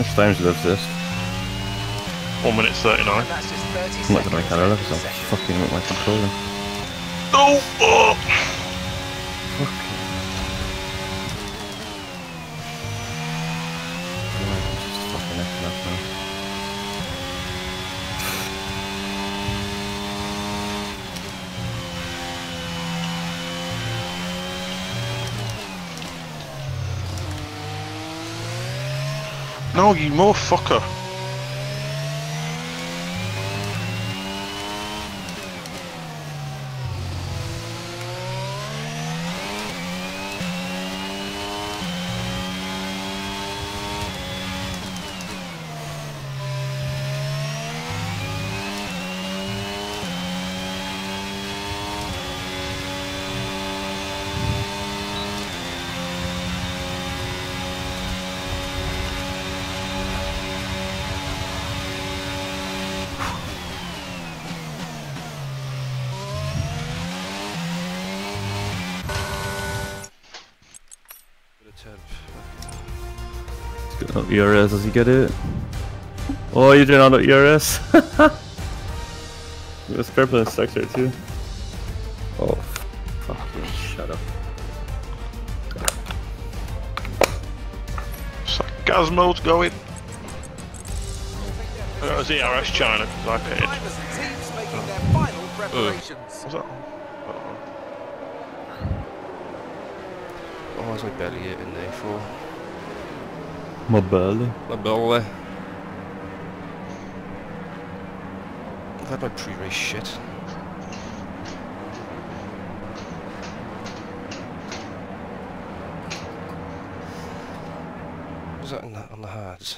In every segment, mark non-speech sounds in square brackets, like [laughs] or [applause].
How much time does this? 1 minute 39. That's just 30 I'm not gonna make that seconds up because I'm fucking with my controller. Oh! oh. No, you motherfucker. Let's Oh, go. ERS, does he get it? Oh, you did not know ERS? There's [laughs] purple and stacks there too. Oh, fucking shut up. Sarcasmo's going. Uh, that was ERS China, because I paid. Drivers and teams making their final oh. preparations. Was that? Oh, is my belly in there for? My belly. My belly. I've my pre-race shit. Was that on the, on the hards?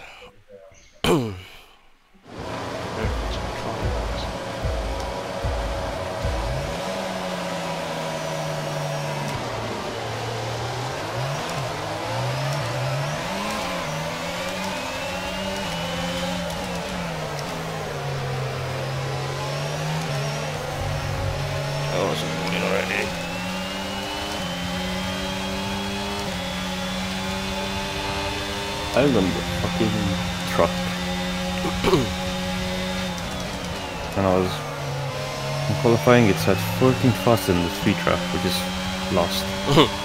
Oh, it's morning already. I was on the fucking truck. [coughs] and I was in qualifying, it's at 14 fast in the speed trap, which is lost. [coughs]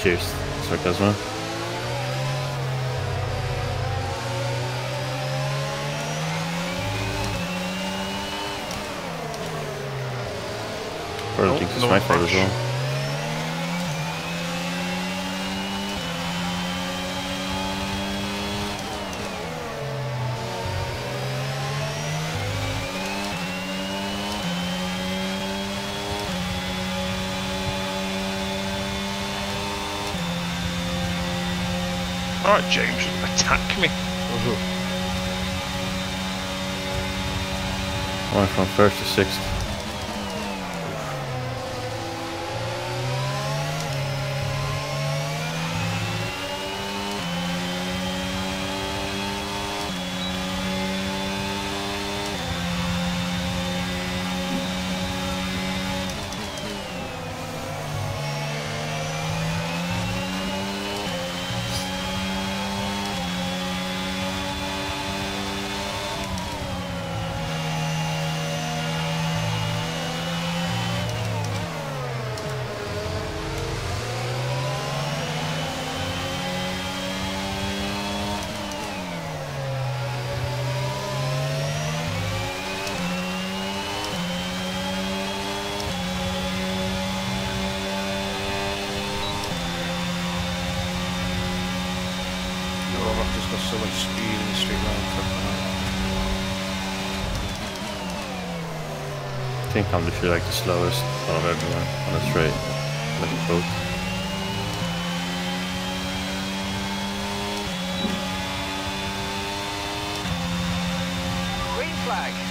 Cheers, sarcasm. Oh, thinks it's no my fault as well. Alright, James, attack me. Went from first to sixth. Oh, I've just got so much speed in the straight line. I think I'm literally like the slowest out of everyone on the straight. Like a boat. Green flag.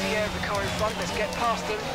empty air of the car in front. Let's get past them.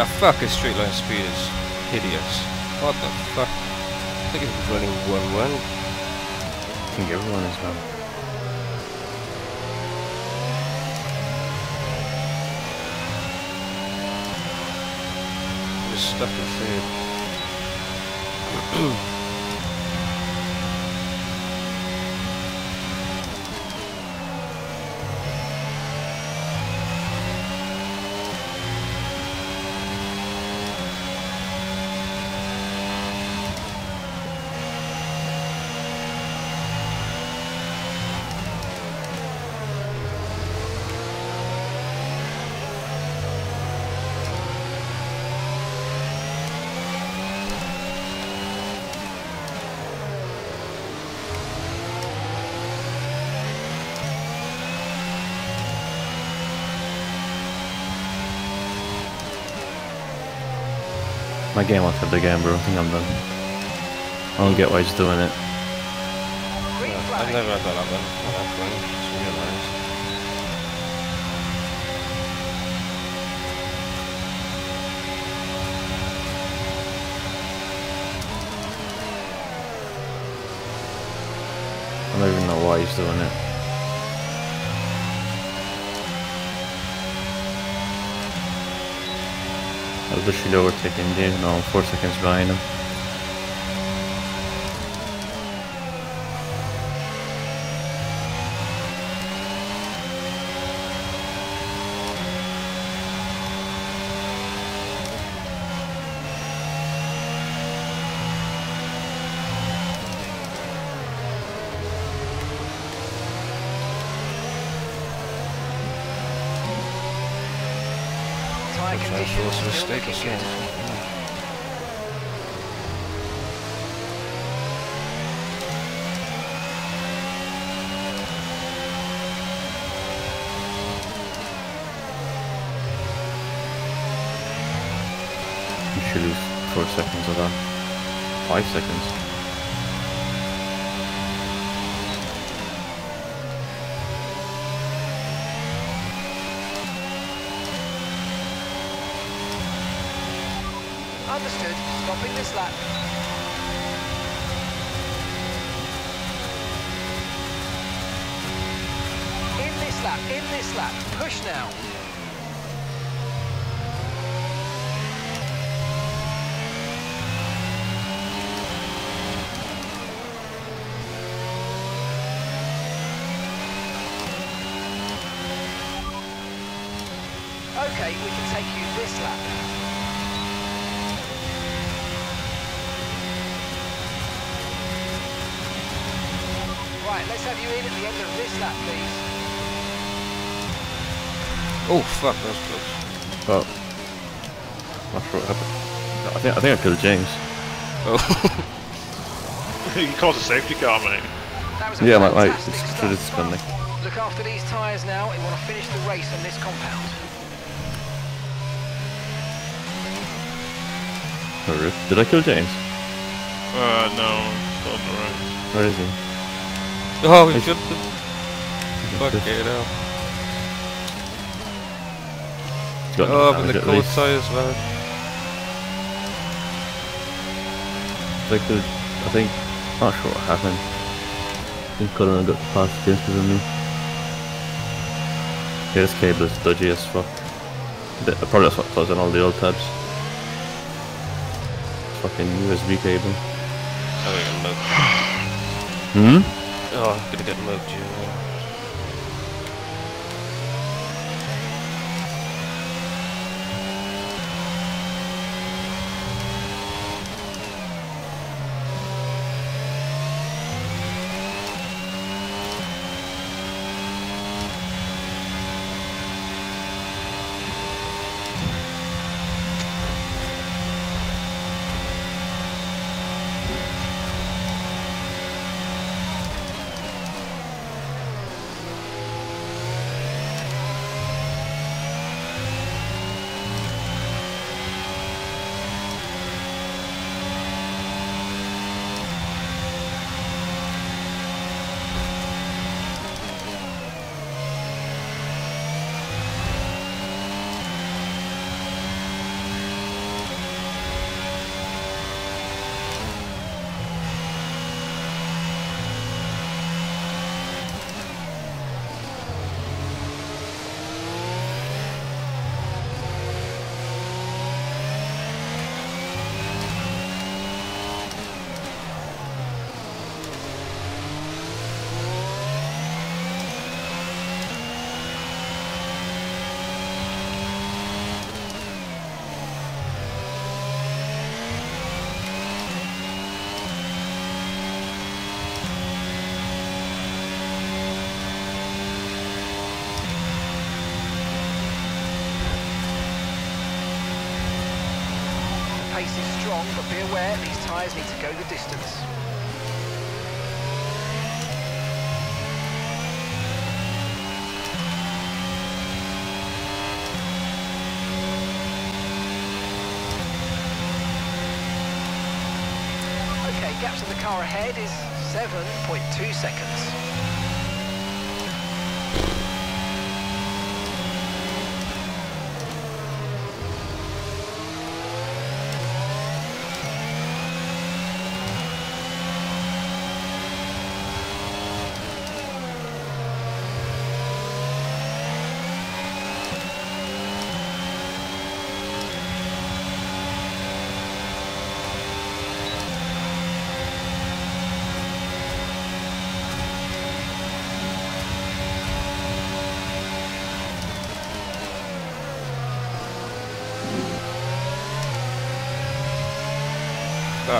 That fucking straight line speed is hideous. What the fuck? I think it's running 1-1. I think everyone is now. Just stuck in third. My game wants to the game, bro. I think I'm done. I don't get why he's doing it. Yeah. I've never had that happen. when I've run, just realised. I don't even know why he's doing it. I was literally overtaking James now, I'm four seconds behind him. I was a still mistake something. You should lose four seconds of that. Five seconds. Understood. Stopping this lap. In this lap, in this lap. Push now. Okay, we can take you this lap. Right, let's have you in at the end of this lap, please. Oh fuck, that was close. But not sure what happened. I think I think I killed James. Oh, [laughs] you caused a safety car, mate. That was a Yeah, my, my it's start. through this gun like Look after these tyres now. We want to finish the race on this compound. oh, really? Did I kill James? Uh, no, still on the road. Where is he? Oh, we should Fuck it up. No Oh, but the cold tires, man. I killed. I think. Not sure what happened. I think have got past because of me. Yeah, this cable is dodgy as fuck. The- Probably that's what on all the old tabs. Fucking USB cable. Oh. Hmm? Oh, I'm gonna get mugged, you. The pace is strong, but be aware these tyres need to go the distance. Okay, gap to the car ahead is 7.2 seconds.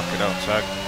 Fuck it out,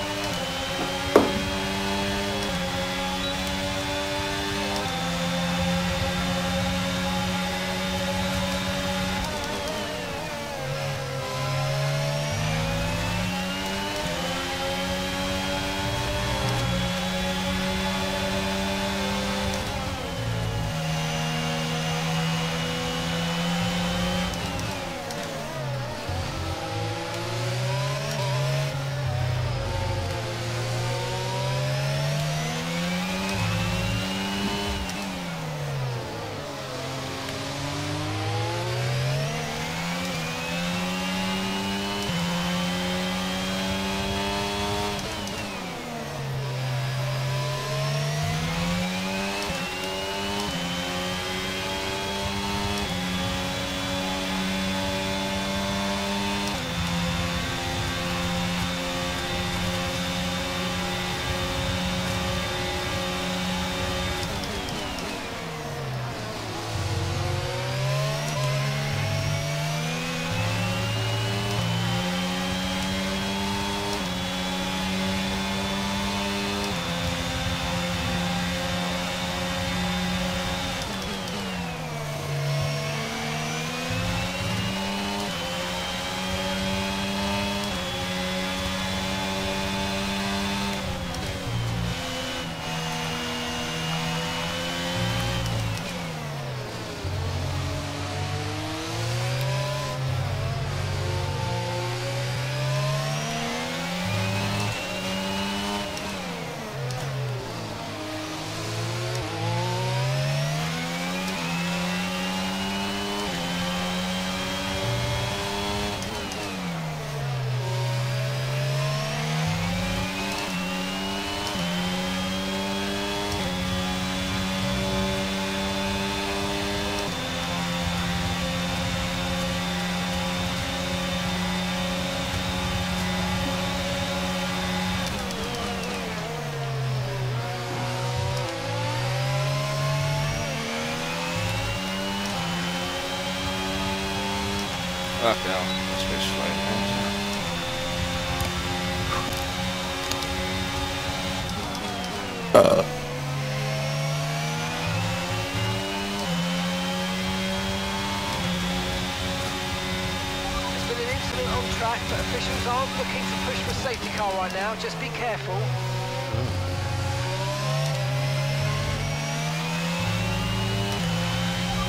track, but officials aren't looking to push for safety car right now. Just be careful.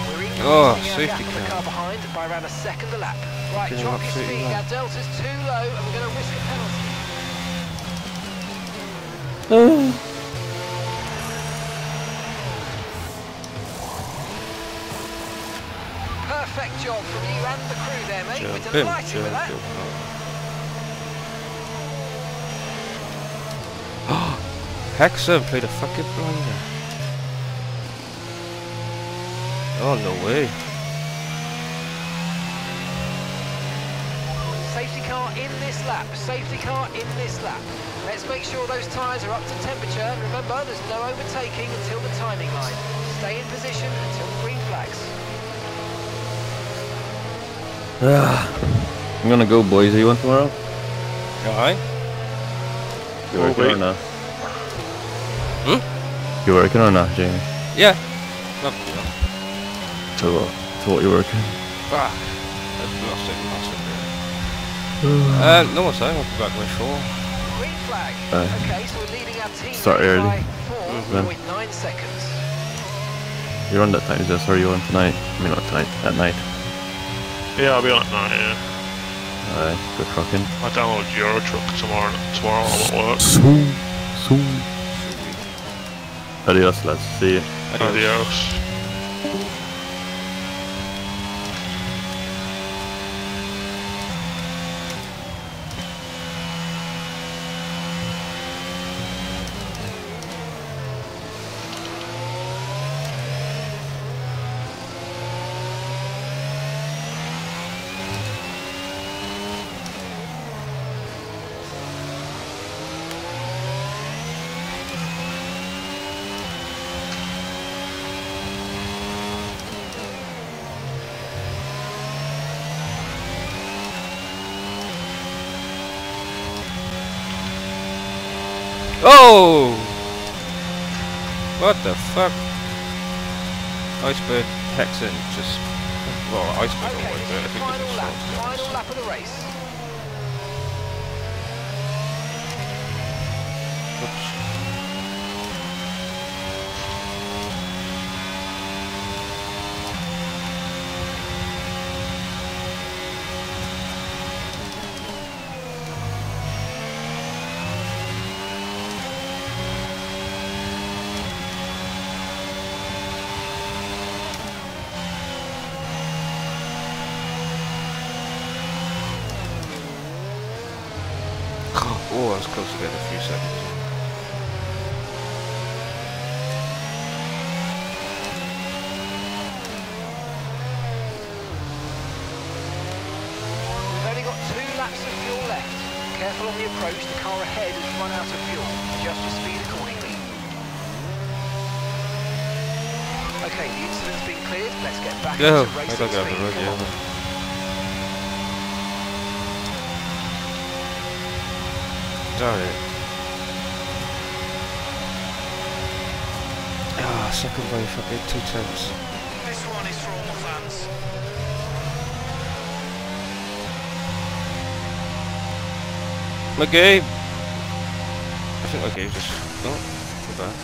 We're Oh, safety gap on the car. car behind by around a second a lap. Right, Getting drop up your pretty speed. low. Our delta's too low, and we're going to risk a penalty. Perfect [sighs] oh. Job from you and the crew there, mate. Jump We're delighted jump with that. Oh. [gasps] Played a fucking blunder. Oh, no way. Safety car in this lap. Safety car in this lap. Let's make sure those tyres are up to temperature. Remember, there's no overtaking until the timing line. Stay in position until green flags. I'm gonna go, boys. Are you on tomorrow? Alright. You Will working be. or not? Hmm? You working or not, Jamie? Yeah. Not cool. To what? To what you working? Fuck. I've lost it massively. uh, no one's saying I'll be back by four. Green flag. Uh, okay, so we're leading our team start lead early. by Then. 4.9 seconds. You're on that time, is that? Or are you on tonight? I mean, not tonight. At night. Yeah, I'll be on at night, yeah. Alright, good trucking. I download Euro Truck tomorrow, tomorrow I'm at work. Soon. Soon. Adios, lads. See you. Adios. Oh! What the fuck? Iceberg Hexen just. Well, Iceberg Okay, always, but I think final it's lap. just Final lap of the race. Oh, I was close to getting a few seconds. We've only got two laps of fuel left. Careful on the approach, the car ahead has run out of fuel. Adjust your speed accordingly. Okay, the incident's been cleared. Let's get back No, into I racing don't get speed. the road, yeah. Darn it. Ah, second by fucking two tenths. This one is for all the fans. McGabe! I think McGabe just. No, too bad.